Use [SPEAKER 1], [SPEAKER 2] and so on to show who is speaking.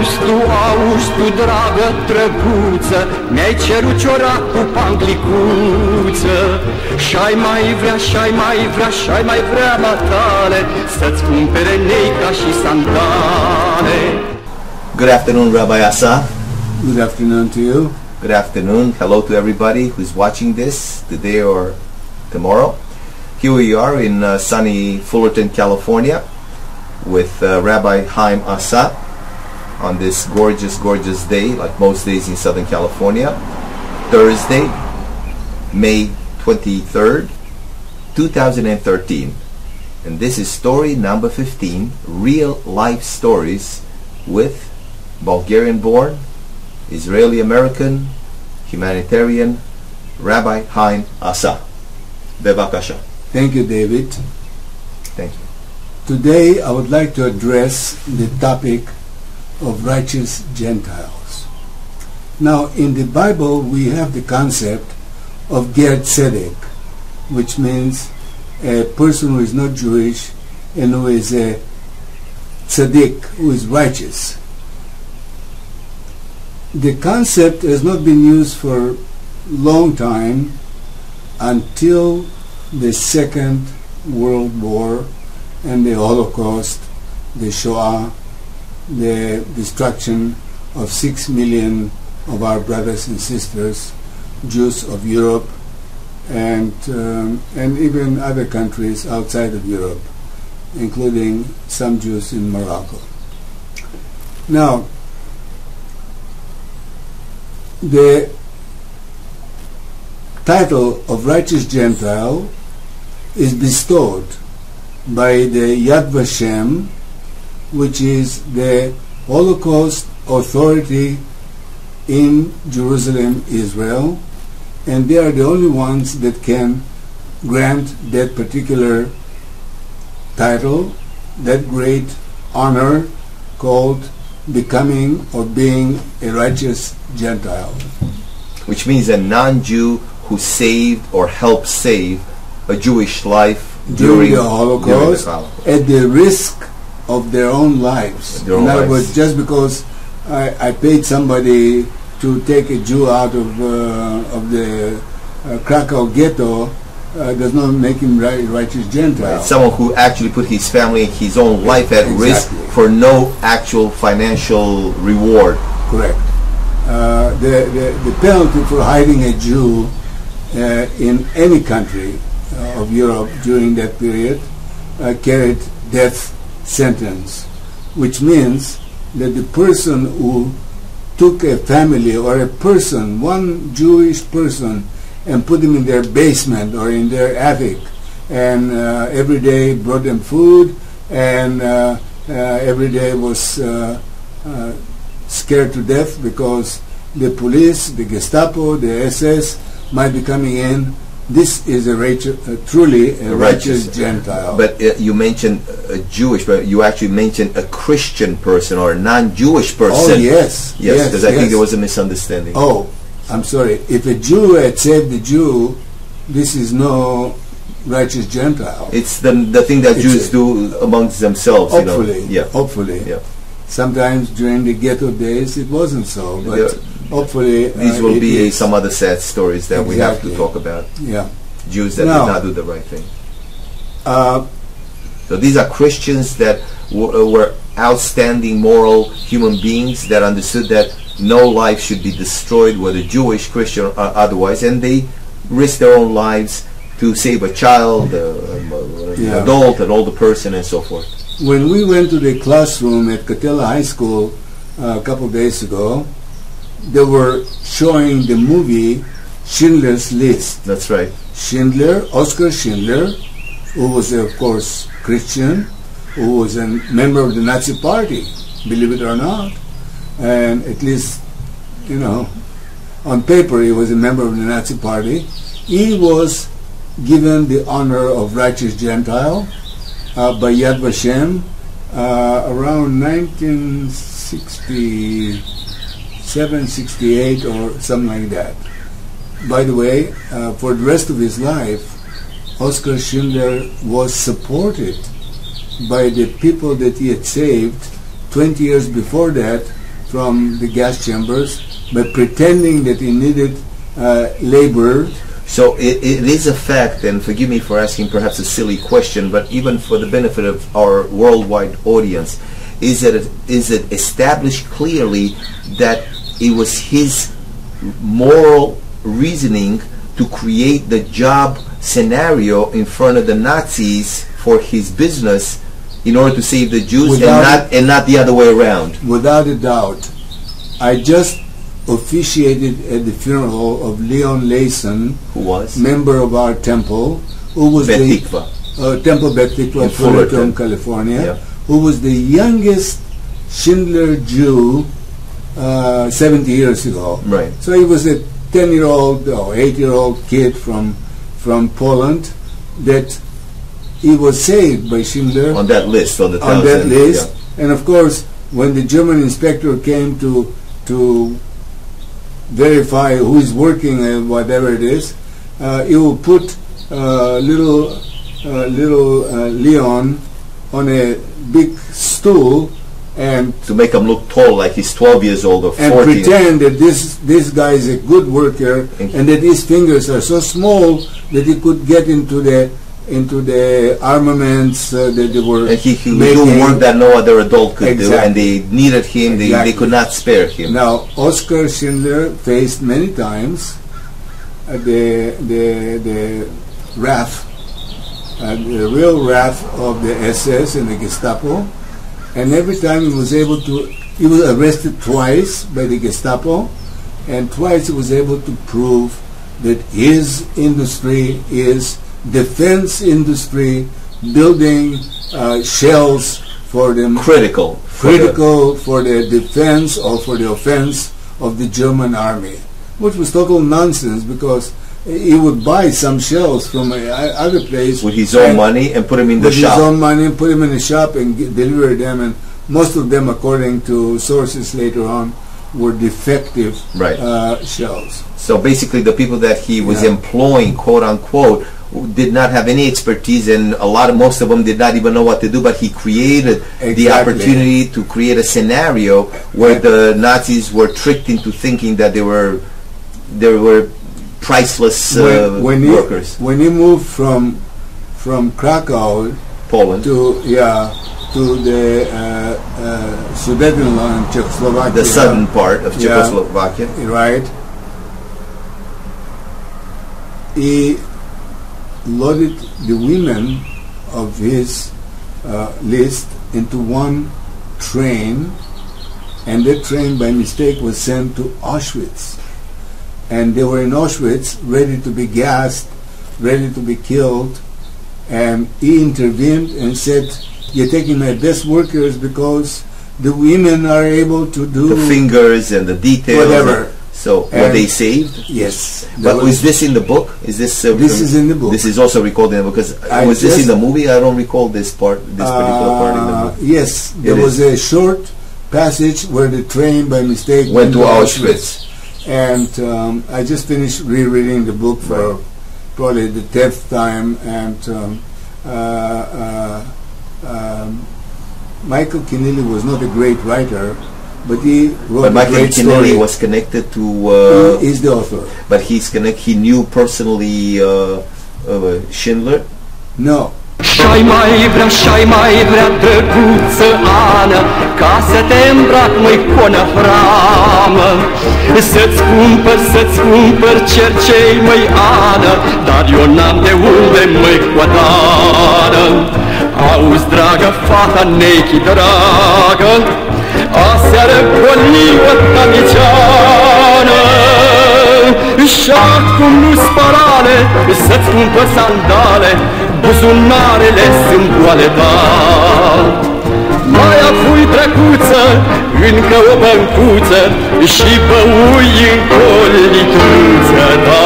[SPEAKER 1] Auzi tu, auzi tu, dragă trăguță, Mi-ai cerut ciorac cu panglicuță Și-ai mai vrea, și-ai mai vrea, și-ai mai vrea, matale Să-ți cumpere neica și sandale
[SPEAKER 2] Good afternoon, Rabbi Asa.
[SPEAKER 3] Good afternoon to you.
[SPEAKER 2] Good afternoon. Hello to everybody who's watching this today or tomorrow. Here we are in uh, sunny Fullerton, California with uh, Rabbi Haim Asa on this gorgeous, gorgeous day, like most days in Southern California. Thursday, May 23rd, 2013. And this is story number 15, Real Life Stories with Bulgarian-born, Israeli-American, humanitarian, Rabbi Haim Asa. Bevakasha.
[SPEAKER 3] Thank you, David.
[SPEAKER 2] Thank you.
[SPEAKER 3] Today I would like to address the topic of righteous Gentiles. Now, in the Bible, we have the concept of Ger Tzedek, which means a person who is not Jewish and who is a tzaddik, who is righteous. The concept has not been used for long time until the Second World War and the Holocaust, the Shoah, the destruction of six million of our brothers and sisters, Jews of Europe, and um, and even other countries outside of Europe, including some Jews in Morocco. Now, the title of righteous Gentile is bestowed by the Yad Vashem, which is the Holocaust authority in Jerusalem, Israel, and they are the only ones that can grant that particular title, that great honor called becoming or being a righteous Gentile.
[SPEAKER 2] Which means a non-Jew who saved or helped save a Jewish life
[SPEAKER 3] during,
[SPEAKER 2] during
[SPEAKER 3] the Holocaust
[SPEAKER 2] during the Holocaust.
[SPEAKER 3] at the risk of their own lives.
[SPEAKER 2] Their
[SPEAKER 3] In
[SPEAKER 2] own
[SPEAKER 3] other
[SPEAKER 2] lives.
[SPEAKER 3] words, just because I, I paid somebody to take a Jew out of uh, of the uh, Krakow ghetto uh, does not make him right, righteous Gentile.
[SPEAKER 2] Right, Someone who actually put his family and his own life at risk for no actual financial reward.
[SPEAKER 3] Correct. Uh, the, the, the penalty for hiding a Jew uh, in any country uh, of Europe during that period uh, carried death sentence, which means that the person who took a family or a person, one Jewish person, and put them in their basement or in their attic, and uh, every day brought them food, and uh, uh, every day was uh, uh, scared to death because the police, the Gestapo, the SS might be coming in. This is a righteous, uh, truly a,
[SPEAKER 2] A
[SPEAKER 3] righteous,
[SPEAKER 2] righteous-
[SPEAKER 3] Gentile.
[SPEAKER 2] But uh, you mentioned a Jewish, but you actually mentioned a Christian person or a non-Jewish person.
[SPEAKER 3] oh yes,
[SPEAKER 2] Yes, because I think there was a misunderstanding.
[SPEAKER 3] Oh, I'm sorry. If a Jew had saved a Jew, this is no righteous Gentile.
[SPEAKER 2] It's the the thing that
[SPEAKER 3] It's
[SPEAKER 2] Jews
[SPEAKER 3] a-
[SPEAKER 2] do amongst themselves.
[SPEAKER 3] hopefully,
[SPEAKER 2] You know? Yeah.
[SPEAKER 3] hopefully.
[SPEAKER 2] Yeah.
[SPEAKER 3] Sometimes during the ghetto days it wasn't so, but
[SPEAKER 2] Yeah.
[SPEAKER 3] Hopefully
[SPEAKER 2] These
[SPEAKER 3] uh,
[SPEAKER 2] will be
[SPEAKER 3] is.
[SPEAKER 2] some other sad stories that we have to talk about.
[SPEAKER 3] Yeah.
[SPEAKER 2] Jews that
[SPEAKER 3] Now-
[SPEAKER 2] did not do the right thing.
[SPEAKER 3] Uh,
[SPEAKER 2] So these are Christians that uh, were outstanding moral human beings that understood that no life should be destroyed, whether Jewish, Christian, or otherwise, and they risked their own lives to save a child, uh, um, uh, an
[SPEAKER 3] Yeah.
[SPEAKER 2] adult, an older person, and so forth.
[SPEAKER 3] when we went to the classroom at Katella High School uh, a couple of days ago, they were showing the movie Schindler's List.
[SPEAKER 2] That's right.
[SPEAKER 3] Schindler, Oskar Schindler, who was of course Christian, who was a member of the Nazi Party, believe it or not, and at least, you know, on paper he was a member of the Nazi Party. He was given the honor of righteous Gentile uh, by Yad Vashem uh, around 1967, 68, or something like that. By the way, uh, for the rest of his life, Oskar Schindler was supported by the people that he had saved 20 years before that from the gas chambers by pretending that he needed uh, labor.
[SPEAKER 2] So it, it is a fact, and forgive me for asking perhaps a silly question, but even for the benefit of our worldwide audience, is it is it established clearly that it was his moral reasoning to create the job scenario in front of the Nazis for his business in order to save the Jews and not and not the other way around.
[SPEAKER 3] Without a doubt, I just officiated at the funeral of Leon Leyson,
[SPEAKER 2] Who was?
[SPEAKER 3] member of our temple, who was
[SPEAKER 2] Bet
[SPEAKER 3] the uh, Temple Bet Tikvah,
[SPEAKER 2] In
[SPEAKER 3] Fullerton,
[SPEAKER 2] Fullerton.
[SPEAKER 3] California,
[SPEAKER 2] Yeah.
[SPEAKER 3] who was the youngest Schindler Jew uh, 70 years ago.
[SPEAKER 2] Right.
[SPEAKER 3] So he was a 10-year-old or 8-year-old kid from from Poland that he was saved by Schindler
[SPEAKER 2] On that list, on the
[SPEAKER 3] on that
[SPEAKER 2] thousand,
[SPEAKER 3] list. And of course, when the German inspector came to to verify who is working and whatever it is, uh, he will put uh, little uh, little uh, Leon on a big stool and
[SPEAKER 2] to make him look tall, like he's 12 years old or 14.
[SPEAKER 3] and pretend that this this guy is a good worker
[SPEAKER 2] And-
[SPEAKER 3] and that his fingers are so small that he could get into the into the armaments uh, that they were
[SPEAKER 2] and he
[SPEAKER 3] making.
[SPEAKER 2] do work that no other adult could do, and they needed him. They, they could not spare him.
[SPEAKER 3] Now, Oskar Schindler faced many times uh, the, the, the wrath, uh, the real wrath of the SS and the Gestapo, and every time he was able to, he was arrested twice by the Gestapo, and twice he was able to prove that his industry is defense industry, building uh, shells for the
[SPEAKER 2] Critical. for the-
[SPEAKER 3] critical for the defense or for the offense of the German army, which was total nonsense because he would buy some shells from a- other place
[SPEAKER 2] with his own money and put him in the
[SPEAKER 3] with
[SPEAKER 2] shop.
[SPEAKER 3] his own money, and put them in the shop and get, deliver them, and most of them, according to sources later on, were defective
[SPEAKER 2] Right.
[SPEAKER 3] uh, shells.
[SPEAKER 2] So basically, the people that he was
[SPEAKER 3] Yeah.
[SPEAKER 2] employing, quote unquote, did not have any expertise, and a lot of most of them did not even know what to do. But he created the opportunity to create a scenario where the Nazis were tricked into thinking that they were they were priceless uh,
[SPEAKER 3] when, when he,
[SPEAKER 2] workers.
[SPEAKER 3] when he moved from from Krakow
[SPEAKER 2] Poland,
[SPEAKER 3] to yeah to the uh, uh, Sudetenland, Czechoslovakia.
[SPEAKER 2] the southern part of
[SPEAKER 3] Yeah.
[SPEAKER 2] Czechoslovakia.
[SPEAKER 3] right? He loaded the women of his uh, list into one train, and that train, by mistake, was sent to Auschwitz. And they were in Auschwitz, ready to be gassed, ready to be killed, and he intervened and said, "You're taking my best workers because the women are able to do
[SPEAKER 2] The fingers and the details.
[SPEAKER 3] Whatever.
[SPEAKER 2] So were they saved?
[SPEAKER 3] Yes.
[SPEAKER 2] But was this in the book? Is this uh,
[SPEAKER 3] This is in the book.
[SPEAKER 2] This is also recorded in the book because
[SPEAKER 3] I
[SPEAKER 2] was this in the movie? I don't recall this part, this particular part in the
[SPEAKER 3] Uh,
[SPEAKER 2] movie.
[SPEAKER 3] yes, there
[SPEAKER 2] It
[SPEAKER 3] was a short passage where the train, by mistake,
[SPEAKER 2] Went to Auschwitz.
[SPEAKER 3] And um, I just finished rereading the book for
[SPEAKER 2] Right.
[SPEAKER 3] probably the tenth time, and um, uh, uh, um, Michael Keneally was not a great writer, but he wrote
[SPEAKER 2] But Michael Keneally was connected to, uh,
[SPEAKER 3] he is the author.
[SPEAKER 2] but he's connect. He knew personally uh, uh, Schindler.
[SPEAKER 3] No,
[SPEAKER 1] Și-ai mai vrea, și-ai mai vrea, drăguță Ana Ca să te îmbrac, măi, conă hramă Să-ți cumpăr, să-ți cumpăr cercei, măi, Ana Dar eu n-am de unde, măi, coadană Auzi, dragă fata, nechi, dragă Aseară goli o tamiciană Și acum nu-ți parale Să-ți cumpăr sandale Buzunarele sunt goale da. Mai avui drăguță Încă o băncuță Și băui în colituță da